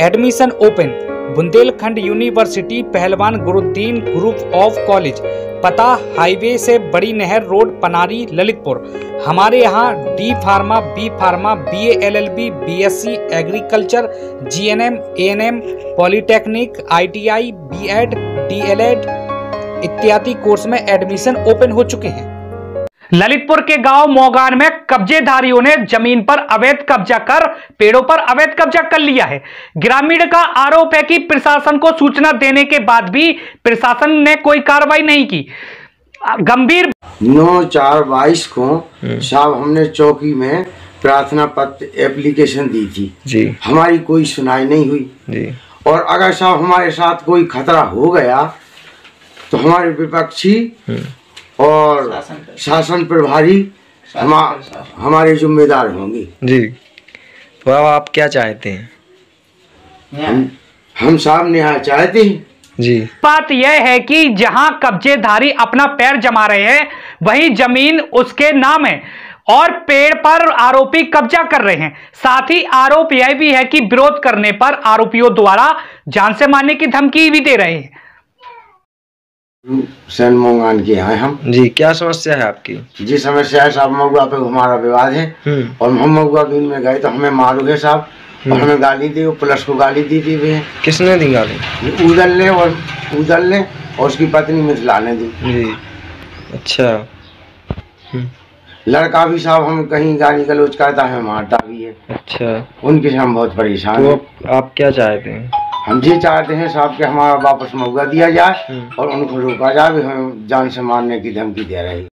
Admission open. Bundelkhand university, Pahalwan Guruddin group of college, पता highway से बड़ी नहर रोड, पनारी, ललितपुर। हमारे यहाँ D pharma, B pharma B L L B B S C agriculture G N M A N M polytechnic I T I B Ed D L Ed इत्यादि course में admission open हो चुके हैं। ललितपुर के गाँव मोगान में कब्जेधारियों ने ज़मीन पर अवैध कब्जा कर पेड़ों पर अवैध कब्जा कर लिया है। ग्रामीण का आरोप है कि प्रशासन को सूचना देने के बाद भी प्रशासन ने कोई कार्रवाई नहीं की। गंभीर नौ चार बाईस को साहब हमने चौकी में प्रार्थना पत्र एप्लीकेशन दी थी। जी। हमारी कोई सुनाई नहीं हुई। जी। और अगर साहब हमारे साथ कोई खतरा हो गया तो हमारे विपक्षी और शासन प्रभारी हमा, हमारे जिम्मेदार होंगे। जी। तो अब आप क्या चाहते हैं? हम हम साहब न्याय चाहते हैं। जी। बात यह है कि जहाँ कब्जेधारी अपना पैर जमा रहे हैं वही ज़मीन उसके नाम है और पेड़ पर आरोपी कब्जा कर रहे हैं। साथ ही आरोप यह भी है कि विरोध करने पर आरोपियों द्वारा जान से मारने की धमकी भी दे रहे हैं। सैन मोंगान के आए हम। जी क्या समस्या है आपकी? जी समस्या है साहब महुआ पे हमारा विवाद है। हम्म। और हम महुआ बीन में गए तो हमें मारोगे साहब। और हमें गाली दी पुलिस को गाली दी थी भी किसने दी गाली? उदल ने और उदल ने और उसकी पत्नी मिथिला ने दी। जी अच्छा। लड़का भी साहब हम कहीं गाली गलोच करता है मारता भी है। अच्छा। उनके से हम बहुत परेशान तो आप क्या चाहते हैं? हम ये चाहते हैं साहब के हमारा वापस मौका दिया जाए हम्म। और उनको रोका जाए हम हमें जान से मारने की धमकी दे रही